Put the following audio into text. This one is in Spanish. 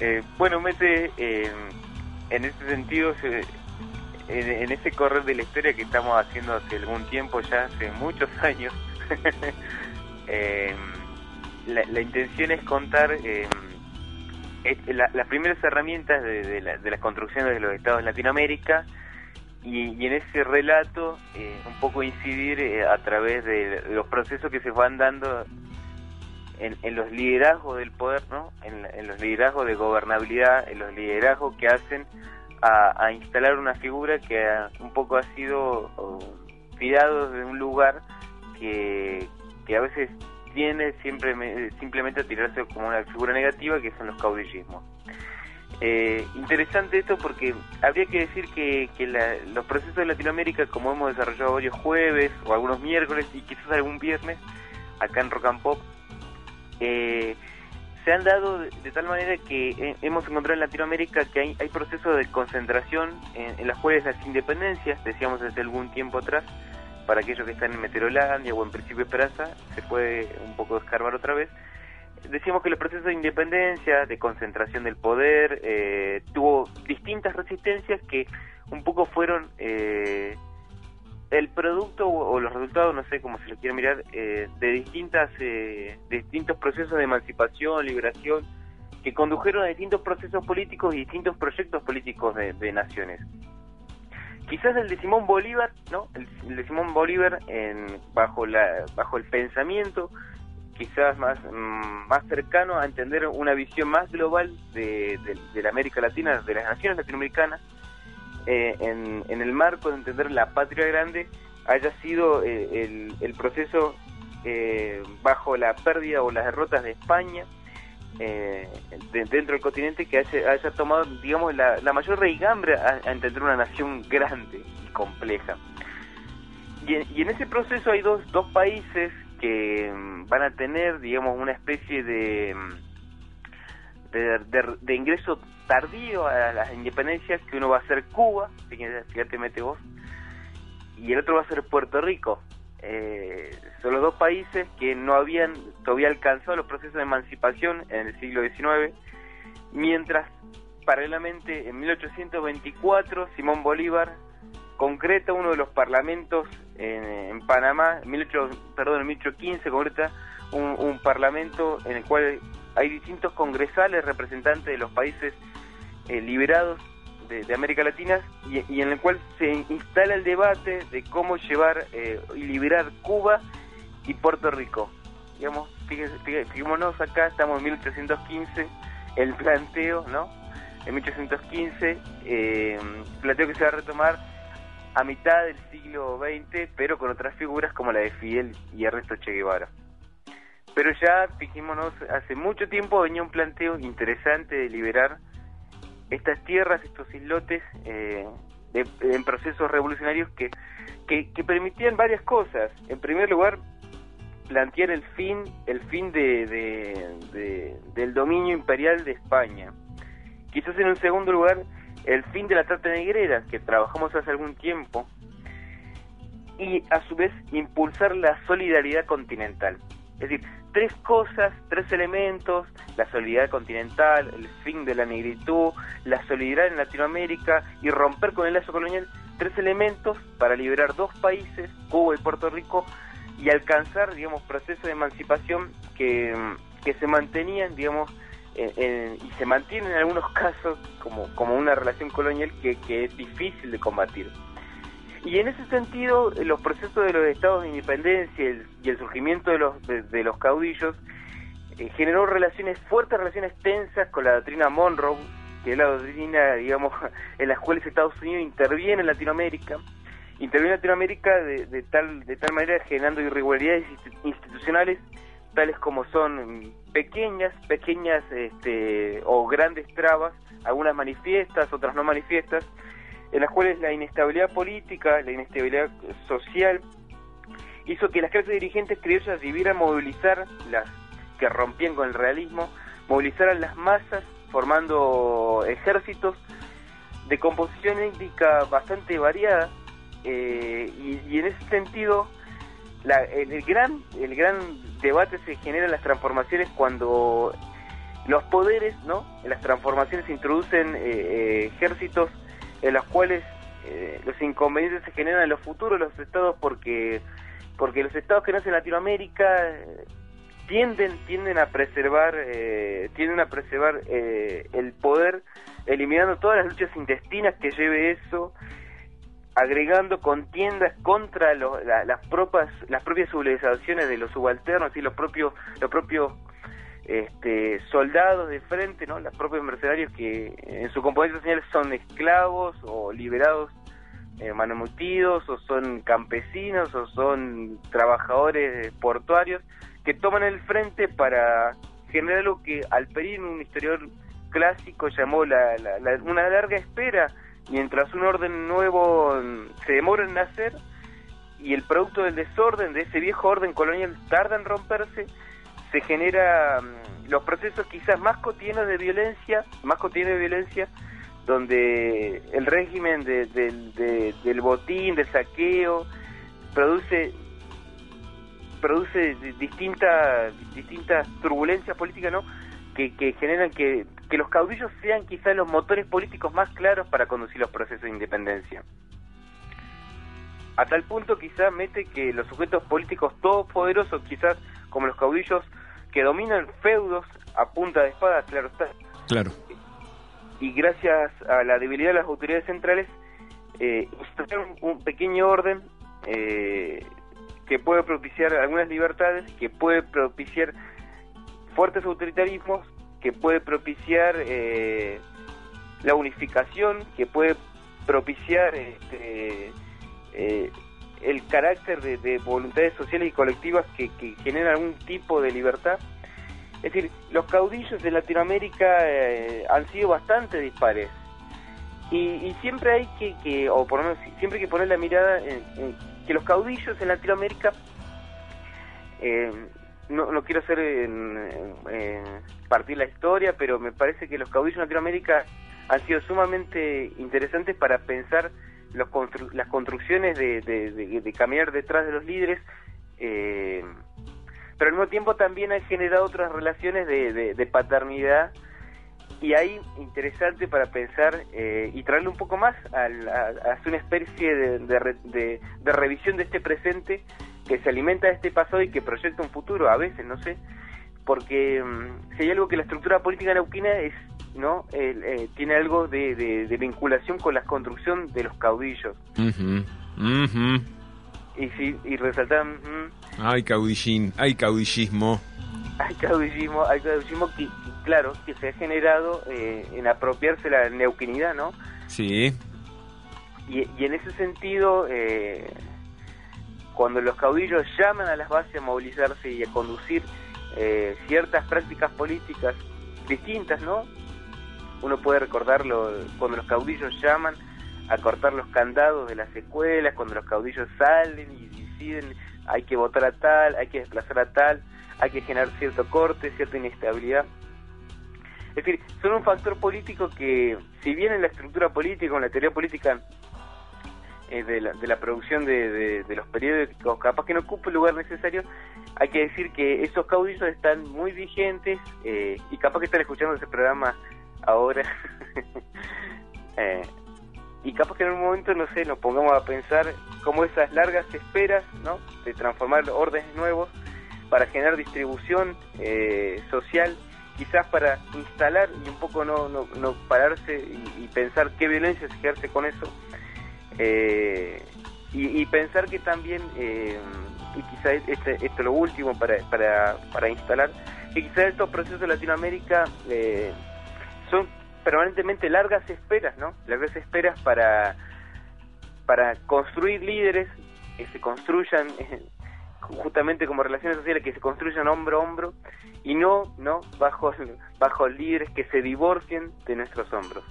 Eh, bueno, Mete, en ese sentido, en, ese correr de la historia que estamos haciendo hace algún tiempo, ya hace muchos años, la, intención es contar las primeras herramientas de, la, de las construcciones de los estados de Latinoamérica y, en ese relato eh, un poco incidir eh, a través de los procesos que se van dando en, los liderazgos del poder, ¿no? En, los liderazgos de gobernabilidad, en los liderazgos que hacen a, instalar una figura que un poco ha sido tirado de un lugar que, que a veces tiene siempre simplemente a tirarse como una figura negativa que son los caudillismos. Eh, interesante esto porque habría que decir que, los procesos de Latinoamérica, como hemos desarrollado varios jueves o algunos miércoles y quizás algún viernes, acá en Rock and Pop, eh, se han dado de, tal manera que eh, hemos encontrado en Latinoamérica que hay, procesos de concentración en, en las cuales las independencias, decíamos desde algún tiempo atrás, para aquellos que están en Meteorolandia o en Principio Esperanza, se puede un poco escarbar otra vez, decíamos que el proceso de independencia, de concentración del poder, eh, tuvo distintas resistencias que un poco fueron eh, el producto o, los resultados, no sé cómo se lo quiere mirar, eh, de distintas distintos procesos de emancipación, liberación, que condujeron a distintos procesos políticos y distintos proyectos políticos de, naciones. Quizás el de Simón Bolívar, ¿no? El, de Simón Bolívar en, bajo la bajo el pensamiento quizás más, mm, más cercano a entender una visión más global de, la América Latina, de las naciones latinoamericanas, eh, en, en, el marco de entender la patria grande, haya sido eh, el, proceso eh, bajo la pérdida o las derrotas de España dentro del continente que haya, haya tomado, digamos, la, mayor reigambre a, entender una nación grande y compleja. Y, en ese proceso hay dos, dos países que mm, van a tener, digamos, una especie de, mm, de, ingreso tardío a las independencias, que uno va a ser Cuba, fíjate, mete vos, y el otro va a ser Puerto Rico. Eh, son los dos países que no habían todavía alcanzado los procesos de emancipación en el siglo XIX, mientras paralelamente en 1824 Simón Bolívar concreta uno de los parlamentos en, Panamá, en 18, perdón, en 1815 concreta un, parlamento en el cual hay distintos congresales representantes de los países eh, liberados de, América Latina y, en el cual se instala el debate de cómo llevar eh, y liberar Cuba y Puerto Rico. Digamos, fijémonos acá, estamos en 1815, el planteo, ¿no? En 1815, eh, planteo que se va a retomar a mitad del siglo XX, pero con otras figuras como la de Fidel y Ernesto Che Guevara. Pero ya, fijémonos, hace mucho tiempo venía un planteo interesante de liberar estas tierras, estos islotes, eh, en procesos revolucionarios que, que, permitían varias cosas. En primer lugar, plantear el fin, el fin de, del dominio imperial de España. Quizás en un segundo lugar, el fin de la trata negrera, que trabajamos hace algún tiempo, y a su vez impulsar la solidaridad continental. Es decir, tres cosas, tres elementos, la solidaridad continental, el fin de la negritud, la solidaridad en Latinoamérica y romper con el lazo colonial, tres elementos para liberar dos países, Cuba y Puerto Rico, y alcanzar, digamos, procesos de emancipación que, que se mantenían, digamos, y se mantiene en algunos casos como, como una relación colonial que, que es difícil de combatir. Y en ese sentido, los procesos de los estados de independencia y el, surgimiento de los, de, los caudillos eh, generó relaciones, fuertes relaciones tensas con la doctrina Monroe, que es la doctrina, digamos, en las cuales Estados Unidos interviene en Latinoamérica, interviene en Latinoamérica de, de tal, de tal manera generando irregularidades institucionales tales como son pequeñas, pequeñas este, o grandes trabas, algunas manifiestas, otras no manifiestas, en las cuales la inestabilidad política, la inestabilidad social, hizo que las clases dirigentes criollas debieran movilizar, las que rompían con el realismo, movilizaran las masas formando ejércitos de composición étnica bastante variada, eh, y en ese sentido el, gran, el gran debate se genera en las transformaciones cuando los poderes, ¿no? En las transformaciones se introducen ejércitos en los cuales los inconvenientes se generan en los futuros los estados porque porque los estados que nacen en Latinoamérica tienden tienden a preservar eh, tienden a preservar eh, el poder eliminando todas las luchas intestinas que lleve eso agregando contiendas contra las propias las propias civilizaciones de los subalternos y los propios los propios este, soldados de frente no los propios mercenarios que en su componente social son esclavos o liberados eh, o son campesinos o son trabajadores portuarios que toman el frente para generar lo que Alperín, un historiador clásico, llamó la, una larga espera, mientras un orden nuevo se demora en nacer y el producto del desorden, de ese viejo orden colonial, tarda en romperse, se genera mm, los procesos quizás más cotidianos de violencia, más cotidianos de violencia, donde el régimen del botín, del saqueo, produce produce distintas distintas turbulencias políticas no que, que generan que, que los caudillos sean quizás los motores políticos más claros para conducir los procesos de independencia. A tal punto quizás mete que los sujetos políticos todopoderosos quizás como los caudillos que dominan feudos a punta de espada claro está. Claro. Y gracias a la debilidad de las autoridades centrales eh, un pequeño orden eh, que puede propiciar algunas libertades, que puede propiciar fuertes autoritarismos, que puede propiciar eh, la unificación, que puede propiciar este, eh, el carácter de, voluntades sociales y colectivas que, generan algún tipo de libertad. Es decir, los caudillos de Latinoamérica eh, han sido bastante dispares. Y, siempre hay que, o por lo menos siempre hay que poner la mirada en que los caudillos en Latinoamérica, eh, no, no quiero hacer partir la historia, pero me parece que los caudillos en Latinoamérica han sido sumamente interesantes para pensar los las construcciones de, de, caminar detrás de los líderes, eh, pero al mismo tiempo también han generado otras relaciones de, paternidad y ahí interesante para pensar eh, y traerle un poco más a, hacer una especie de, de, revisión de este presente que se alimenta de este pasado y que proyecta un futuro, a veces, no sé, porque mm, si hay algo que la estructura política neuquina es, ¿no? Eh, tiene algo de, vinculación con la construcción de los caudillos. Y, sí, y resaltar... Caudillín, hay caudillismo. Hay caudillismo, hay caudillismo que, claro, que se ha generado eh, en apropiarse la neuquinidad, ¿no? Sí. Y, y en ese sentido, eh, cuando los caudillos llaman a las bases a movilizarse y a conducir eh, ciertas prácticas políticas distintas, ¿no? Uno puede recordarlo cuando los caudillos llaman a cortar los candados de las escuelas, cuando los caudillos salen y deciden hay que votar a tal, hay que desplazar a tal, hay que generar cierto corte, cierta inestabilidad. Es decir, son un factor político que, si bien en la estructura política, en la teoría política eh, de, la, producción de, los periódicos, capaz que no ocupa el lugar necesario, hay que decir que esos caudillos están muy vigentes eh, y capaz que están escuchando ese programa ahora. eh, y capaz que en un momento, no sé, nos pongamos a pensar cómo esas largas esperas, ¿no? De transformar órdenes nuevos para generar distribución eh, social, quizás para instalar y un poco no, no, no pararse y, pensar qué violencia se ejerce con eso. Eh, y, pensar que también, eh, y quizás este, esto es lo último para, para, para instalar, que quizás estos procesos de Latinoamérica son permanentemente largas esperas, ¿no? Largas esperas para, para construir líderes que se construyan justamente como relaciones sociales que se construyan hombro a hombro y no no bajo bajo líderes que se divorcien de nuestros hombros